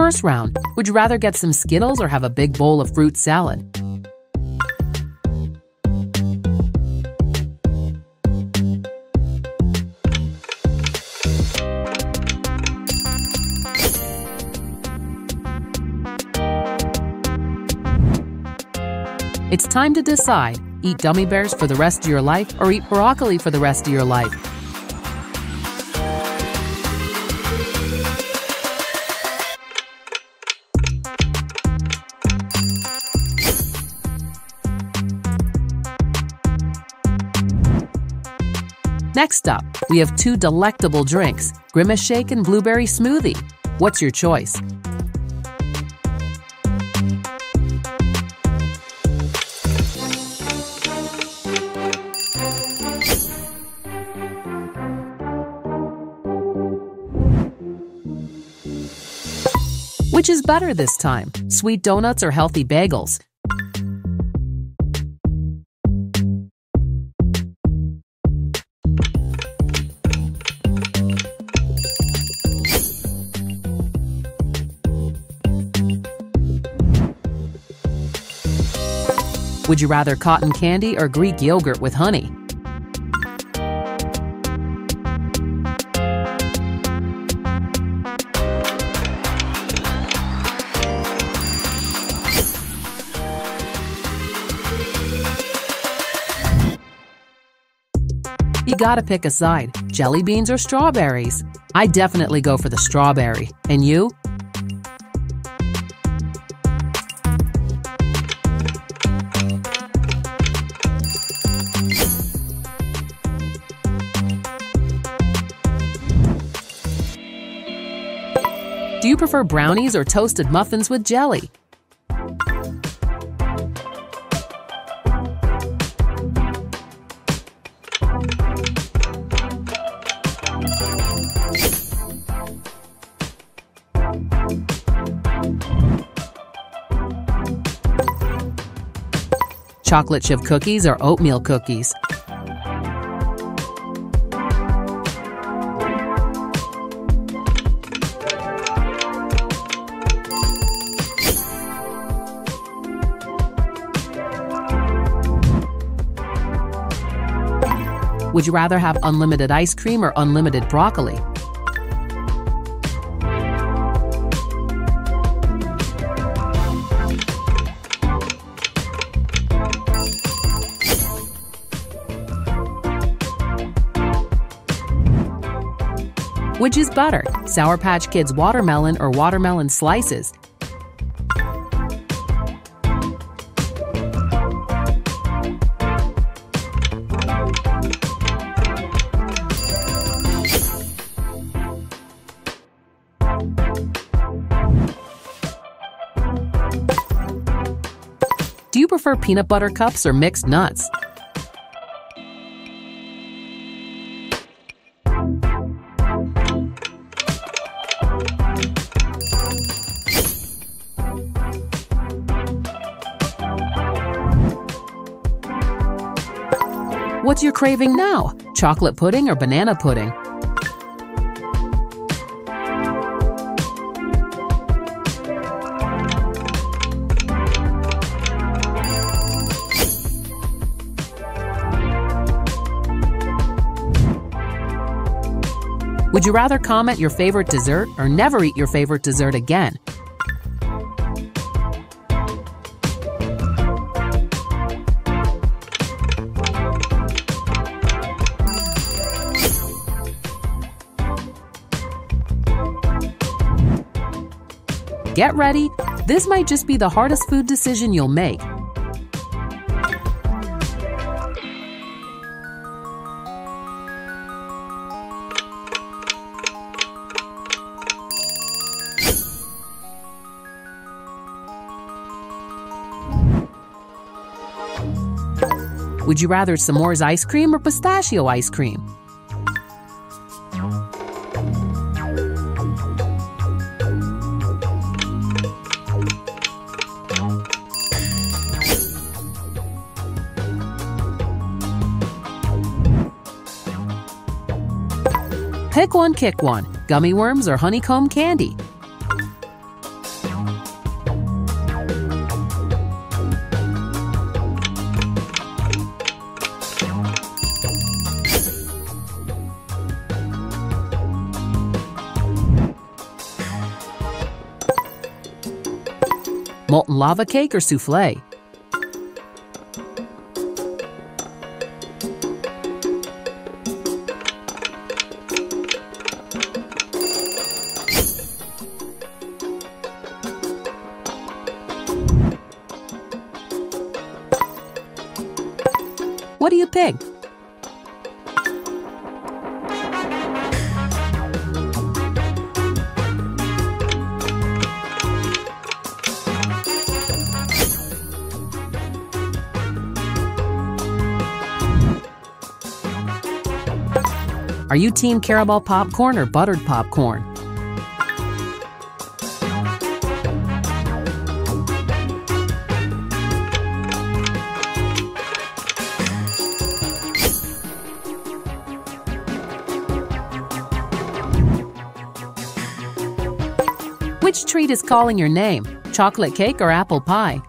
First round, would you rather get some Skittles or have a big bowl of fruit salad? It's time to decide eat gummy bears for the rest of your life or eat broccoli for the rest of your life. Next up, we have two delectable drinks Grimace Shake and Blueberry Smoothie. What's your choice? Which is better this time, sweet donuts or healthy bagels? Would you rather cotton candy or Greek yogurt with honey? You gotta pick a side jelly beans or strawberries. I definitely go for the strawberry. And you? You prefer brownies or toasted muffins with jelly? Chocolate chip cookies or oatmeal cookies? Would you rather have unlimited ice cream or unlimited broccoli? Which is better, Sour Patch Kids watermelon or watermelon slices? Prefer peanut butter cups or mixed nuts? What's your craving now? Chocolate pudding or banana pudding? Would you rather comment your favorite dessert or never eat your favorite dessert again? Get ready, this might just be the hardest food decision you'll make. Would you rather s'mores ice cream or pistachio ice cream? Pick one, kick one. Gummy worms or honeycomb candy? Molten lava cake, or souffle? What do you pick? Are you Team Caramel Popcorn or Buttered Popcorn? Which treat is calling your name? Chocolate cake or apple pie?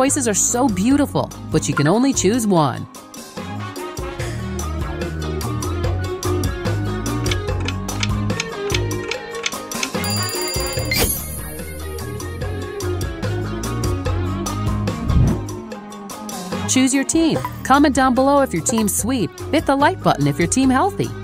Choices are so beautiful, but you can only choose one. Choose your team. Comment down below if your team's sweet. Hit the like button if your team healthy.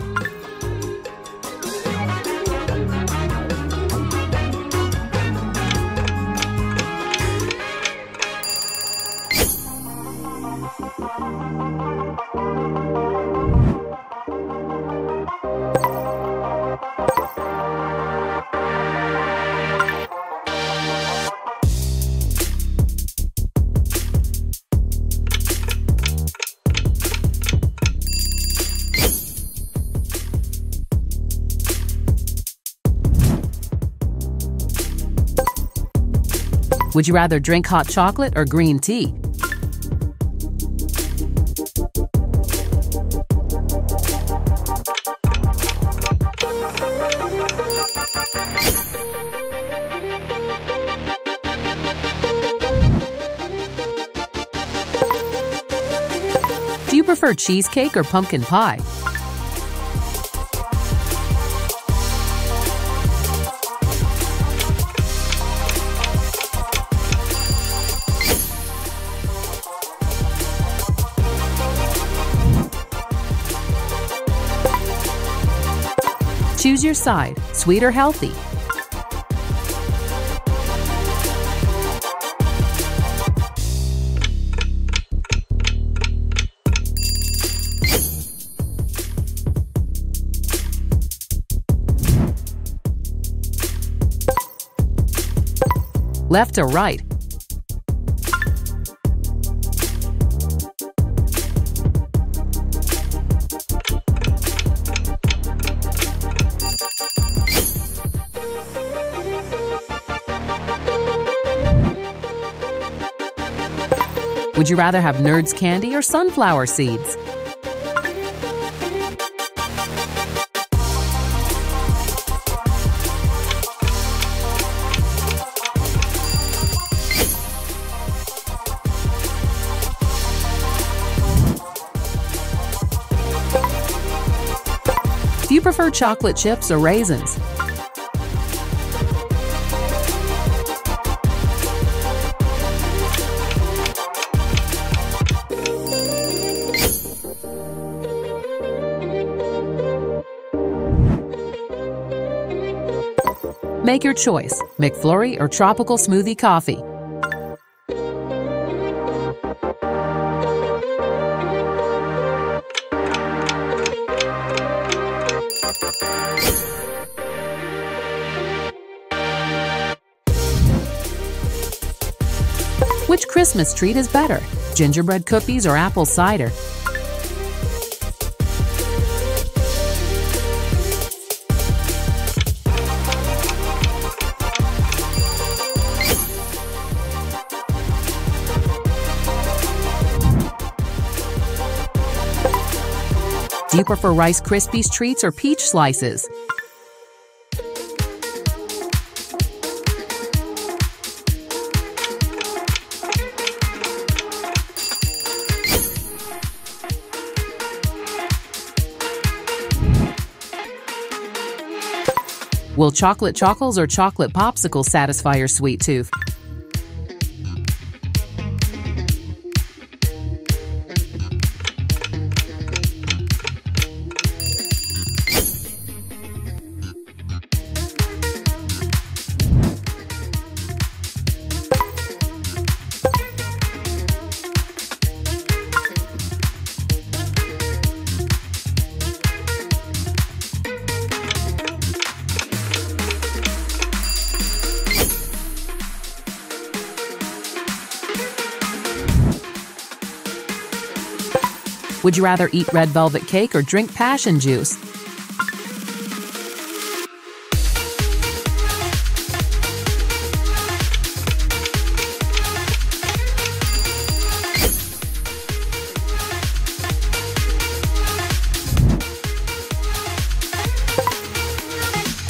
Would you rather drink hot chocolate or green tea? Do you prefer cheesecake or pumpkin pie? Choose your side, sweet or healthy. Left or right? Would you rather have Nerds candy or sunflower seeds? Do you prefer chocolate chips or raisins? Make your choice McFlurry or tropical smoothie coffee. Which Christmas treat is better? Gingerbread cookies or apple cider? Do you prefer Rice Krispies treats or peach slices? Will chocolate chocolates or chocolate popsicles satisfy your sweet tooth? Would you rather eat red velvet cake or drink passion juice?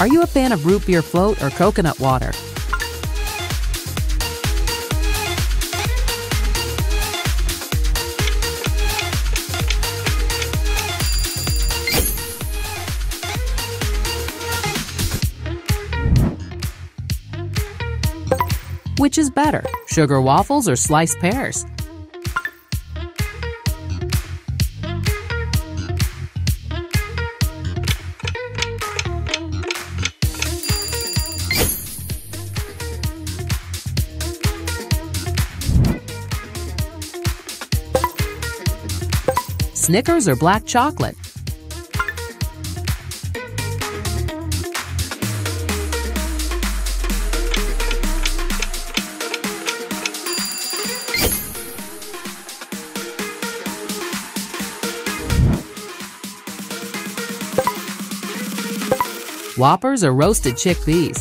Are you a fan of root beer float or coconut water? Which is better, sugar waffles or sliced pears? Snickers or black chocolate? Whoppers or roasted chickpeas?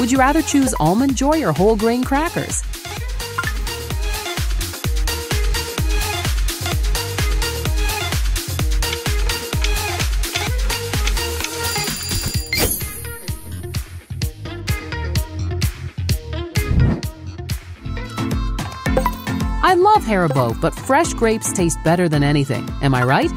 Would you rather choose almond joy or whole grain crackers? I love Haribo, but fresh grapes taste better than anything. Am I right?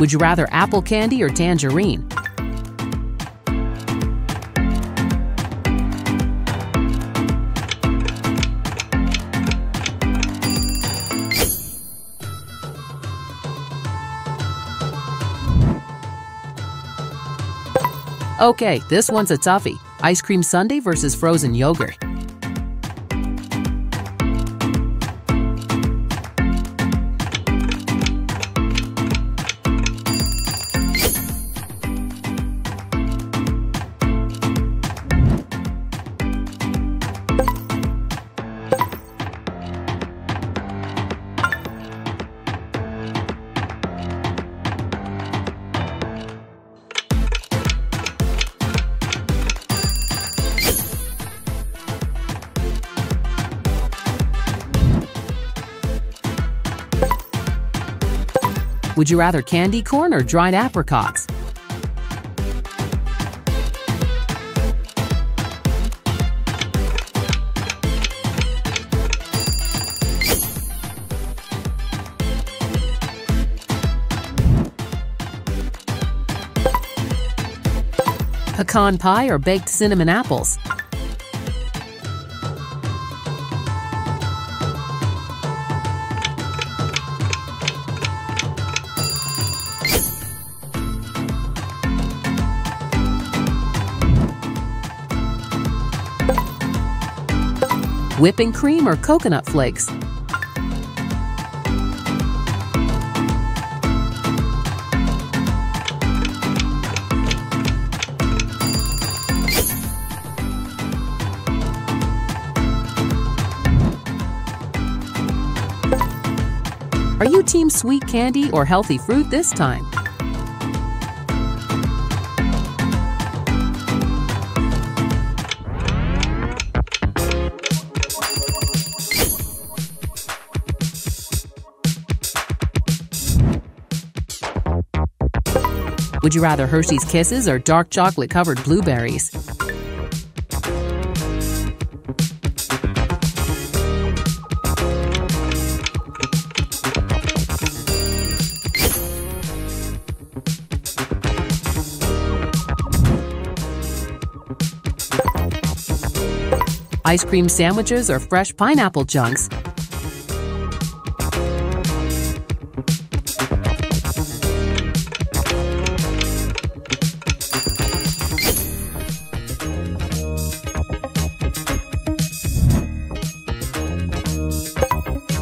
Would you rather apple candy or tangerine? Okay, this one's a toughie. Ice cream sundae versus frozen yogurt. Would you rather candy corn or dried apricots? Pecan pie or baked cinnamon apples? Whipping cream or coconut flakes? Are you team sweet candy or healthy fruit this time? Would you rather Hershey's Kisses or dark chocolate covered blueberries? Ice cream sandwiches or fresh pineapple chunks?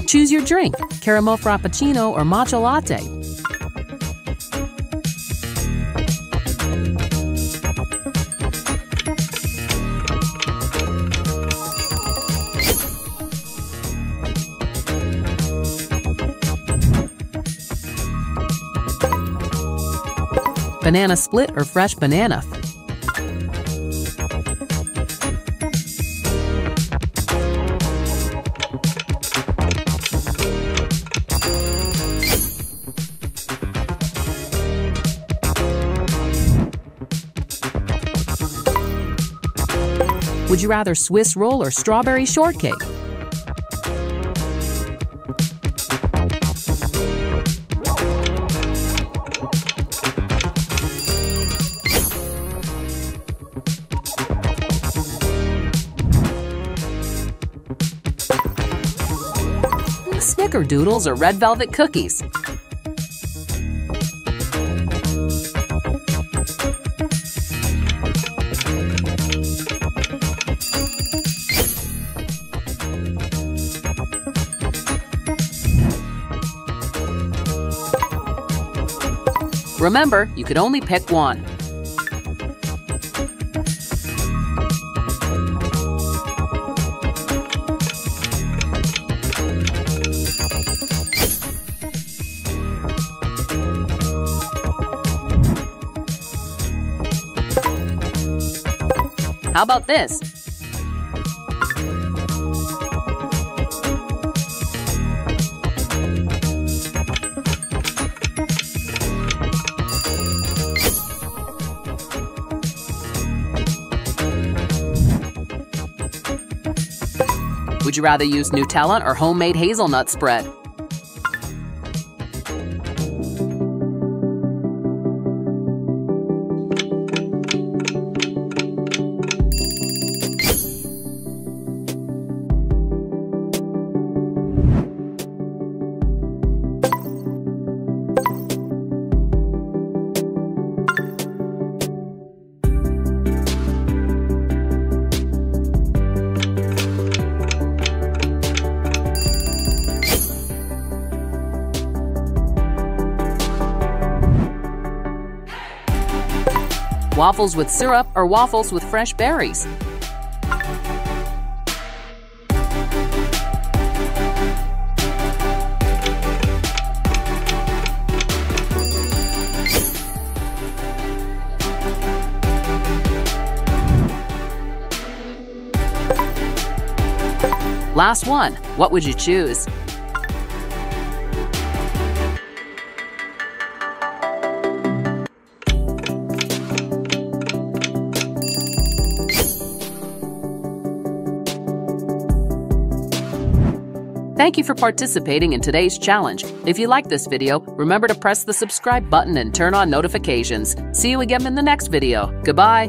Choose your drink caramel frappuccino or matcha latte. Banana split or fresh banana. Would you rather Swiss roll or strawberry shortcake? Snickerdoodles or red velvet cookies? Remember, you could only pick one. How about this? Would you rather use Nutella or homemade hazelnut spread? Waffles with syrup or waffles with fresh berries? Last one. What would you choose? Thank you for participating in today's challenge. If you like this video, remember to press the subscribe button and turn on notifications. See you again in the next video. Goodbye.